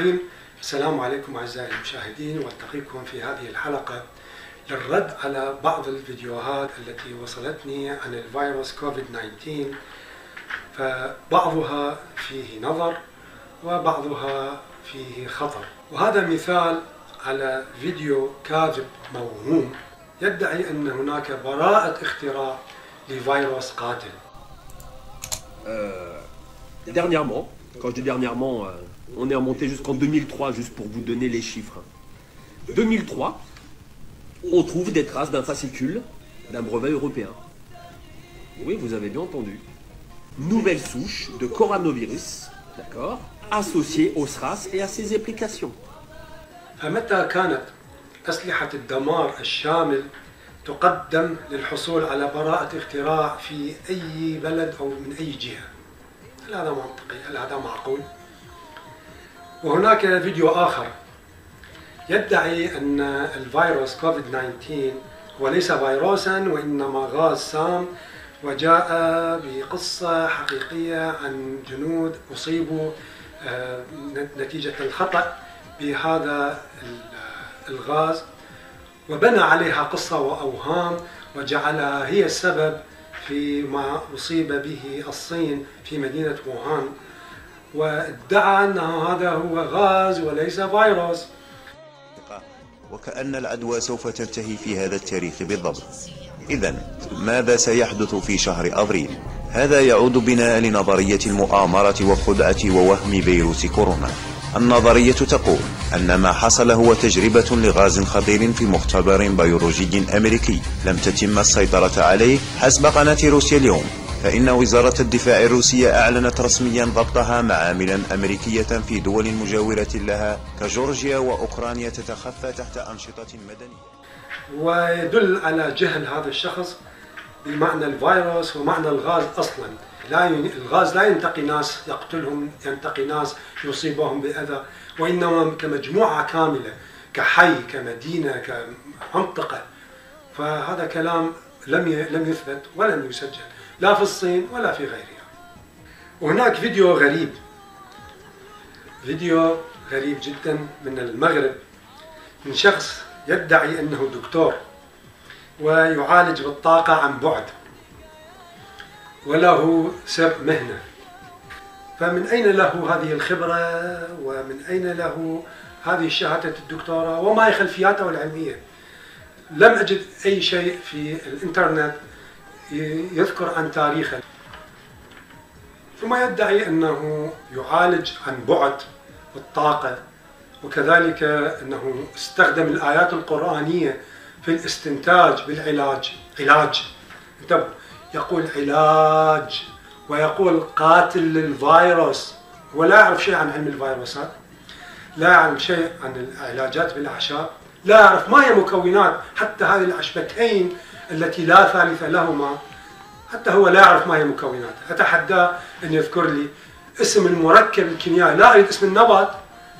الرحيم. السلام عليكم أعزائي المشاهدين وألتقيكم في هذه الحلقة للرد على بعض الفيديوهات التي وصلتني عن الفيروس كوفيد 19 فبعضها فيه نظر وبعضها فيه خطر. وهذا مثال على فيديو كاذب موهوم يدعي أن هناك براءة اختراع لفيروس قاتل. Euh, dernièrement, quand je dis dernièrement, euh, on est remonté jusqu'en 2003, juste pour vous donner les chiffres. 2003, on trouve des traces d'un fascicule d'un brevet européen. Oui, vous avez bien entendu. Nouvelle souche de coronavirus, d'accord, associée au SRAS et à ses applications. فمتى كانت أسلحة الدمار الشامل تقدم للحصول على براءة اختراع في أي بلد أو من أي جهة هل هذا منطقي؟ هل هذا معقول؟ وهناك فيديو آخر يدعي أن الفيروس كوفيد 19 هو ليس فيروسا وإنما غاز سام وجاء بقصة حقيقية عن جنود أصيبوا آه، نتيجة الخطأ بهذا الغاز وبنى عليها قصة وأوهام وجعلها هي السبب في ما أصيب به الصين في مدينة ووهان. وادعى أن هذا هو غاز وليس فيروس. وكأن العدوى سوف تنتهي في هذا التاريخ بالضبط. إذا ماذا سيحدث في شهر أبريل؟ هذا يعود بنا لنظرية المؤامرة وخدعة ووهم فيروس كورونا. النظرية تقول أن ما حصل هو تجربة لغاز خطير في مختبر بيولوجي أمريكي لم تتم السيطرة عليه حسب قناة روسيا اليوم. فإن وزارة الدفاع الروسية أعلنت رسميا ضبطها معاملا أمريكية في دول مجاورة لها كجورجيا وأوكرانيا تتخفى تحت أنشطة مدنية. ويدل على جهل هذا الشخص بمعنى الفيروس ومعنى الغاز أصلا. لا. الغاز لا ينتقي ناس يقتلهم ينتقي ناس يصيبهم بأذى وإنما كمجموعة كاملة كحي كمدينة كمنطقة فهذا كلام لم. لم يثبت ولم يسجل لا في الصين ولا في غيرها وهناك فيديو غريب فيديو غريب جدا من المغرب من شخص يدعي إنه دكتور ويعالج بالطاقة عن بعد وله سر مهنة. فمن أين له هذه الخبرة؟ ومن أين له هذه شهادة الدكتوراه وما هي خلفياته العلمية؟ لم أجد أي شيء في الإنترنت يذكر عن تاريخه. ثم يدعي أنه يعالج عن بعد بالطاقة وكذلك أنه استخدم الآيات القرآنية في الاستنتاج بالعلاج. علاج. انتبهوا يقول علاج ويقول قاتل للفيروس. ولا يعرف شيء عن علم الفيروسات لا يعرف شيء عن العلاجات بالأعشاب. لا يعرف ما هي مكونات حتى هذه العشبتين التي لا ثالث لهما. حتى هو لا يعرف ما هي مكوناتها أتحداه أن يذكر لي اسم المركب الكيميائي. لا أريد اسم النبات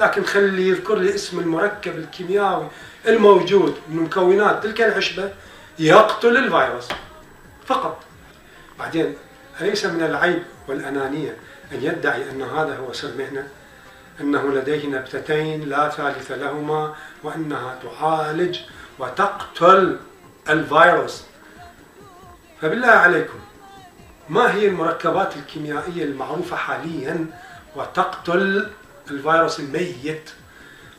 لكن خلي يذكر لي اسم المركب الكيميائي الموجود من مكونات تلك العشبة يقتل الفيروس. فقط. بعدين أليس من العيب والأنانية أن يدعي أن هذا هو سر أنه لديه نبتتين لا ثالث لهما وأنها تعالج وتقتل الفيروس. فبالله عليكم ما هي المركبات الكيميائية المعروفة حاليا وتقتل الفيروس الميت؟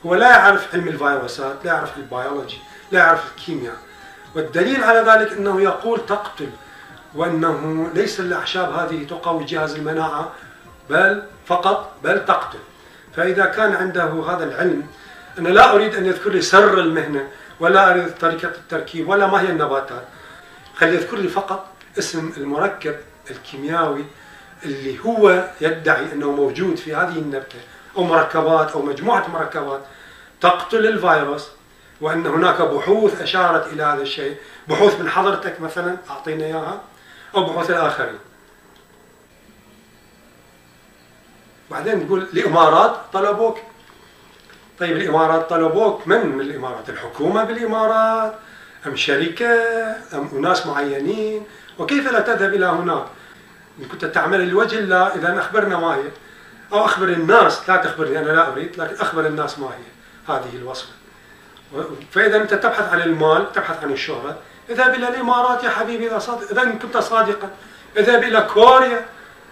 هو لا يعرف علم الفيروسات لا يعرف البيولوجي لا يعرف الكيمياء. والدليل على ذلك أنه يقول تقتل وأنه ليس الأعشاب هذه تقوي جهاز المناعة بل فقط بل تقتل. فإذا كان عنده هذا العلم أنا لا أريد أن يذكر لي سر المهنة ولا أريد طريقة التركيب ولا ما هي النباتات. خلي يذكر لي فقط اسم المركب الكيميائي اللي هو يدعي أنه موجود في هذه النبتة أو مركبات أو مجموعة مركبات تقتل الفيروس. وأن هناك بحوث أشارت إلى هذا الشيء. بحوث من حضرتك مثلا أعطينا إياها. أو بحوث الآخرين. بعدين نقول الإمارات طلبوك. طيب الإمارات طلبوك من؟ من الإمارات. الحكومة بالإمارات أم شركة أم أناس معينين. وكيف لا تذهب إلى هناك؟ إن كنت تعمل لوجه الله إذا أخبرنا ما هي. أو أخبر الناس لا تخبرني أنا لا أريد لكن أخبر الناس ما هي. هذه الوصفة. فإذا أنت تبحث عن المال تبحث عن الشهرة. اذهب إلى الإمارات يا حبيبي إذا صادق إذا كنت صادقا. اذهب إلى كوريا.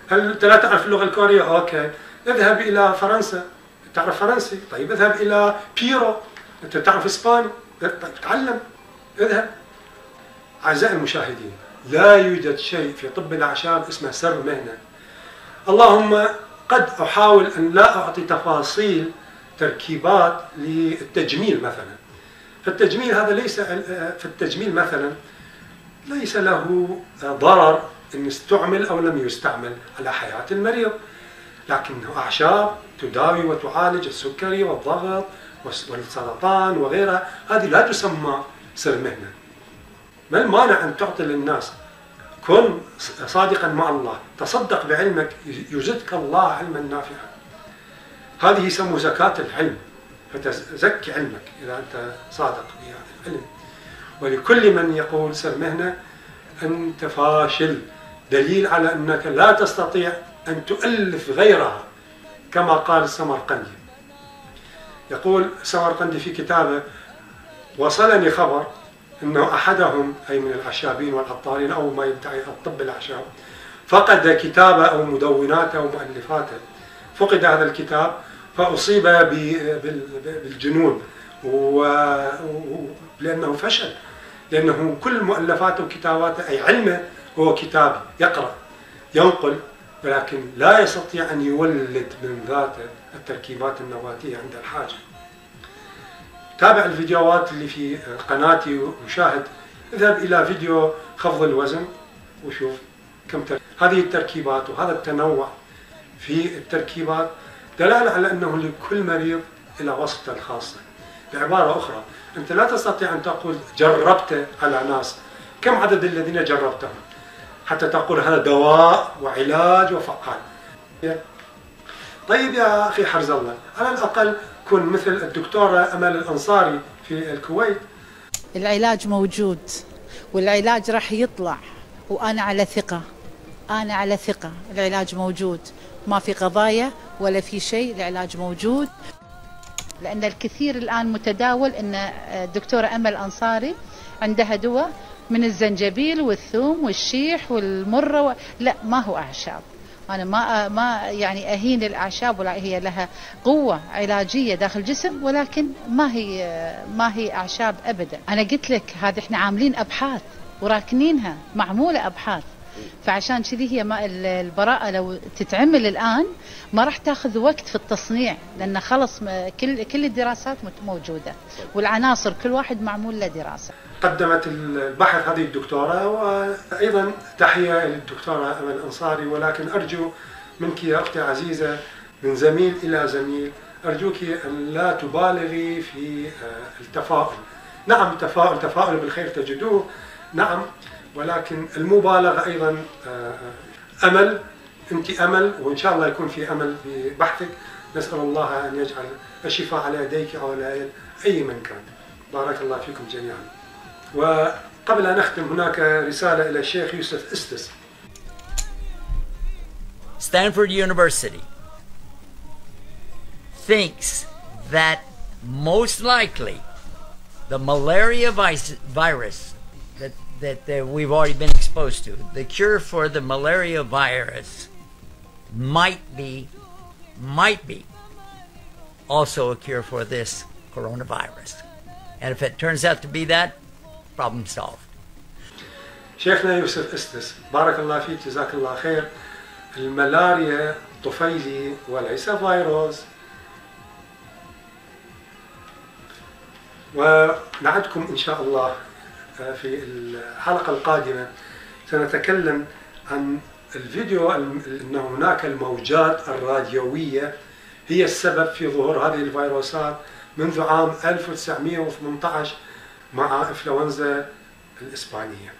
هل أنت لا تعرف اللغة الكورية؟ أوكي. اذهب إلى فرنسا. تعرف فرنسي؟ طيب اذهب إلى بيرو. أنت تعرف إسباني؟ طيب تعلم. اذهب. أعزائي المشاهدين لا يوجد شيء في طب الأعشاب اسمه سر مهنة. اللهم قد أحاول أن لا أعطي تفاصيل تركيبات للتجميل مثلا. فالتجميل هذا ليس في التجميل مثلا ليس له ضرر إن استعمل أو لم يستعمل على حياة المريض لكنه أعشاب تداوي وتعالج السكري والضغط والسرطان وغيرها. هذه لا تسمى سر مهنة. ما المانع أن تعطي للناس؟ كن صادقا مع الله تصدق بعلمك يزدك الله علما نافعا. هذه يسموه زكاة العلم فتزكي علمك إذا أنت صادق في هذا العلم. ولكل من يقول سر مهنة أنت فاشل. دليل على أنك لا تستطيع أن تؤلف غيرها كما قال السمرقندي يقول السمرقندي في كتابه وصلني خبر أنه أحدهم أي من الأعشابين والعطارين أو ما يدعي الطب الأعشاب فقد كتابه أو مدوناته أو مؤلفاته. فقد هذا الكتاب فأصيب بالجنون لأنه فشل. لأنه كل مؤلفاته وكتاباته أي علمه هو كتاب يقرأ ينقل ولكن لا يستطيع أن يولد من ذاته التركيبات النباتية عند الحاجة. تابع الفيديوهات اللي في قناتي وشاهد اذهب إلى فيديو خفض الوزن وشوف كم تر... هذه التركيبات وهذا التنوع في التركيبات. دلالة على أنه لكل مريض إلى وصفته الخاصة. بعبارة أخرى أنت لا تستطيع أن تقول جربت على ناس. كم عدد الذين جربتهم؟ حتى تقول هذا دواء وعلاج وفعال. طيب يا أخي حرز الله على الأقل كن مثل الدكتورة أمل الأنصاري في الكويت. العلاج موجود والعلاج راح يطلع وأنا على ثقة أنا على ثقة العلاج موجود. ما في قضايا ولا في شيء العلاج موجود. لأن الكثير الآن متداول أن الدكتورة أمل أنصاري عندها دواء من الزنجبيل والثوم والشيح والمرة و... لا ما هو أعشاب. أنا ما ما يعني أهين الأعشاب ولا هي لها قوة علاجية داخل الجسم ولكن ما هي ما هي أعشاب أبدا. أنا قلت لك هذه إحنا عاملين أبحاث وراكنينها معمولة أبحاث. فعشان كذي هي ما البراءة لو تتعمل الآن ما راح تاخذ وقت في التصنيع لأن خلص كل كل الدراسات موجودة والعناصر كل واحد معمول له دراسة. قدمت البحث هذه الدكتورة وأيضا تحية للدكتورة أمل الأنصاري ولكن أرجو منك يا أختي عزيزة من زميل إلى زميل أرجوك أن لا تبالغي في التفاؤل. نعم تفاؤل تفاؤل بالخير تجدوه. نعم ولكن المبالغة أيضا أمل. أنت أمل وإن شاء الله يكون في أمل في بحثك. نسأل الله أن يجعل الشفاء على يديك أو على أي من كان. بارك الله فيكم جميعا. وقبل أن أختم هناك رسالة إلى الشيخ يوسف إستس. Stanford University thinks that most likely the malaria virus that, that, that we've already been exposed to, the cure for the malaria virus might be, might be also a cure for this coronavirus. And if it turns out to be that, problem solved. شيخنا يوسف استس بارك الله فيك جزاك الله خير الملاريا طفيلي وليس فيروس ونعدكم إن شاء الله في الحلقة القادمة سنتكلم عن الفيديو أن هناك الموجات الراديوية هي السبب في ظهور هذه الفيروسات منذ عام 1918 مع إنفلونزا الإسبانية.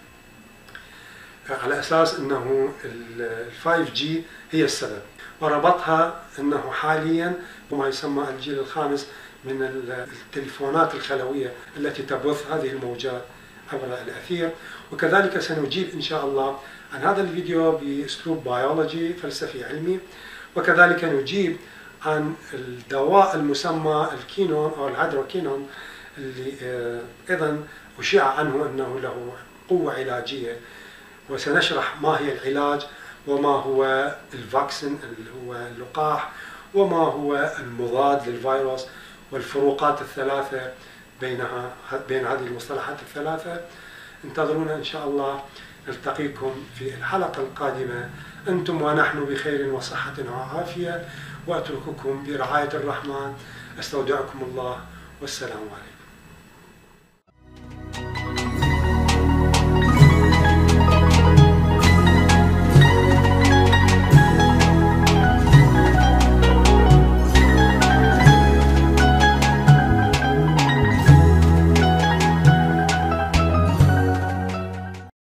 على أساس أنه ال 5G هي السبب. وربطها أنه حاليا ما يسمى الجيل الخامس من التليفونات الخلوية التي تبث هذه الموجات عبر الأثير وكذلك سنجيب إن شاء الله عن هذا الفيديو بأسلوب بيولوجي فلسفي علمي وكذلك نجيب عن الدواء المسمى الكينون أو الهيدروكينون اللي آه، أيضا أشيع عنه أنه له قوة علاجية. وسنشرح ما هي العلاج وما هو ال vaccin اللي هو اللقاح وما هو المضاد للفيروس والفروقات الثلاثة بينها بين هذه المصطلحات الثلاثة. انتظرونا إن شاء الله نلتقيكم في الحلقة القادمة. أنتم ونحن بخير وصحة وعافية. وأترككم برعاية الرحمن. أستودعكم الله. والسلام عليكم.